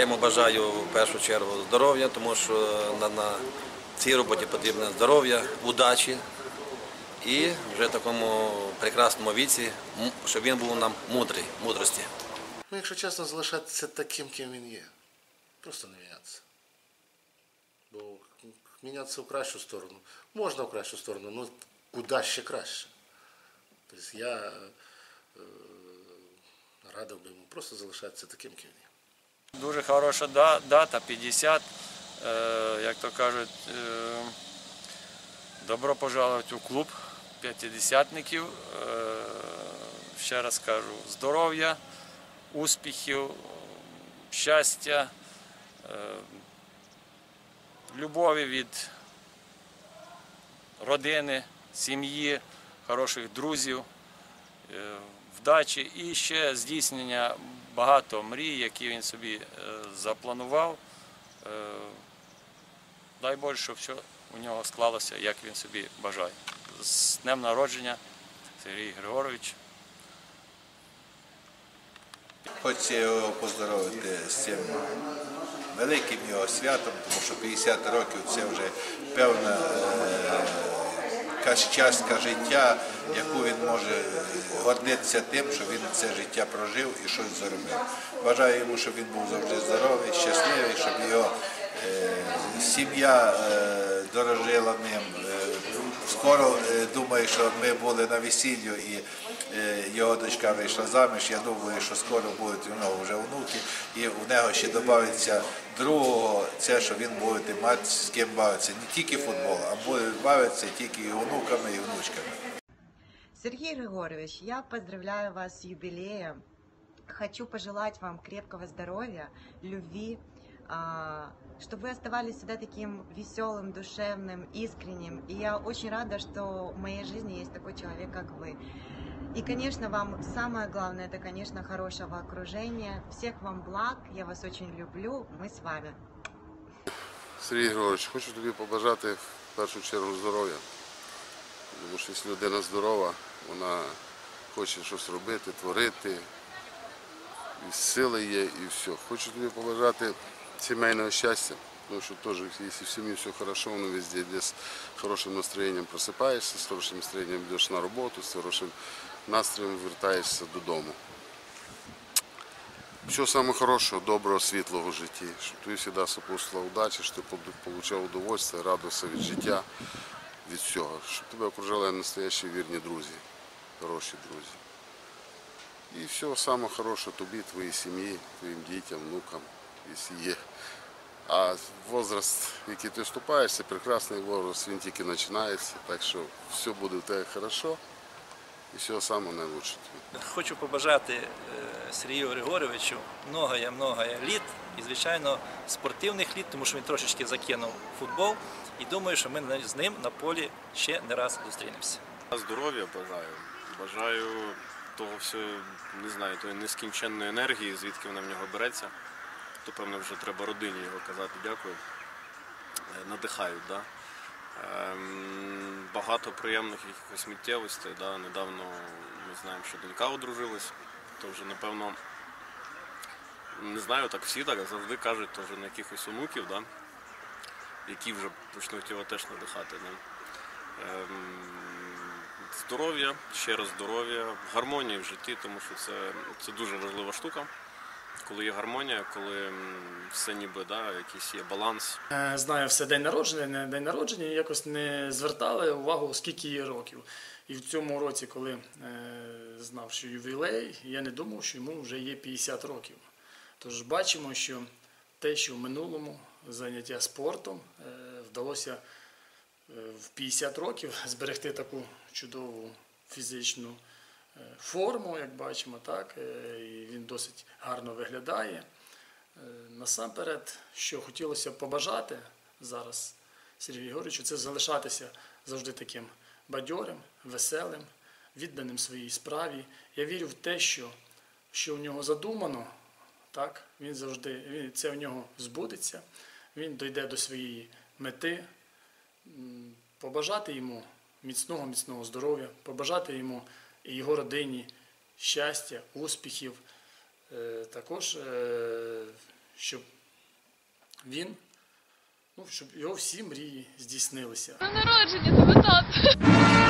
йому бажаю в першу чергу здоров'я, тому що на, на цій роботі потрібне здоров'я, удачі і вже в такому прекрасному віці, щоб він був нам мудрий, мудрості. Ну, якщо чесно, залишатися таким, ким він є. Просто не мінятися. Бо мінятися в кращу сторону. Можна в кращу сторону, ну куди ще краще. Тобто я е, радив би йому просто залишатися таким, ким він є. Дуже хороша дата, 50, е, як то кажуть, е, добро пожаловать у клуб п'ятидесятників. Е, Ще раз кажу, здоров'я, успіхів, щастя, любові від родини, сім'ї, хороших друзів вдачі і ще здійснення багато мрій, які він собі е, запланував. Е, Дай Боже, щоб все у нього склалося, як він собі бажає. З днем народження, Сергій Григорович. Хочеться його поздоровити з цим великим його святом, тому що 50 років це вже певна е, якась частка життя, яку він може е, гордитися тим, що він це життя прожив і щось зробив. Бажаю йому, щоб він був завжди здоровий, щасливий, щоб його е, сім'я е, дорожила ним. Е, Скоро е, думаю, що ми були на весіллю і його дочка вийшла заміж. Я думаю, що скоро будуть у нього вже внуки, і у нього ще додається другого, це що він буде мати з ким бавитися. Не тільки футбол, а буде бавитися тільки і онуками, і внучками. Сергей Григорьевич, я поздравляю вас с юбилеем. Хочу пожелать вам крепкого здоровья, любви, а, чтобы вы оставались всегда таким веселым, душевным, искренним. И я очень рада, что в моей жизни есть такой человек, как вы. И, конечно, вам самое главное, это, конечно, хорошего окружения. Всех вам благ, я вас очень люблю, мы с вами. Сергій Григорович, хочу тобі побажати в першу чергу здоров'я. Тому що якщо людина здорова, вона хоче щось робити, творити, і сили є, і все. Хочу тобі побажати сімейного щастя, тому що теж, якщо в сім'ї все хорошо, воно везде йде з хорошим настроєнням просипаєшся, з хорошим настроєнням йдеш на роботу, з хорошим настроєм вертаєшся додому. Всього самого хорошого, доброго, світлого в житті, щоб тобі завжди сопутствувала удача, щоб ти отримав удовольствие, радувався від життя, від всього. Щоб тебе окружали настоящі вірні друзі, хороші друзі. І всього самого хорошого тобі, твоїй сім'ї, твоїм дітям, внукам, якщо є. А возраст, який ти вступаєш, це прекрасний возраст, він тільки починається, так що все буде в тебе хорошо і всього самого найкращого. Хочу побажати е, Сергію Григоровичу многое-многое літ і, звичайно, спортивних літ, тому що він трошечки закинув футбол. І думаю, що ми з ним на полі ще не раз зустрінемося. Здоров'я бажаю. Бажаю того всього, не знаю, тої нескінченної енергії, звідки вона в нього береться. То, певно, вже треба родині його казати дякую. Е, Надихають, да? Ем, Багато приємних якихось миттєвостей. Да? Недавно ми знаємо, що донька одружилась, то вже, напевно, не знаю, так всі так завжди кажуть, то вже на якихось онуків, да? які вже почнуть його теж надихати. Да? Ем, Здоров'я, ще раз здоров'я, гармонія в житті, тому що це, це дуже важлива штука. Коли є гармонія, коли все ніби да, якийсь є баланс. Е, Знаю все день народження, не день народження, якось не звертали увагу, скільки їй років. І в цьому році, коли е, знав, що ювілей, я не думав, що йому вже є 50 років. Тож бачимо, що те, що в минулому заняття спортом е, вдалося е, в 50 років зберегти таку чудову фізичну форму, як бачимо, так, е, і він досить гарно виглядає. Е, Насамперед, що хотілося побажати зараз Сергію Григоровичу, це залишатися завжди таким бадьорим, веселим, відданим своїй справі. Я вірю в те, що, що в нього задумано, так, він завжди, він, це в нього збудеться, він дойде до своєї мети, побажати йому міцного, міцного здоров'я, побажати йому і його родині щастя, успіхів. Е, Також, е, щоб він, ну, щоб його всі мрії здійснилися. Народження, тебе тато.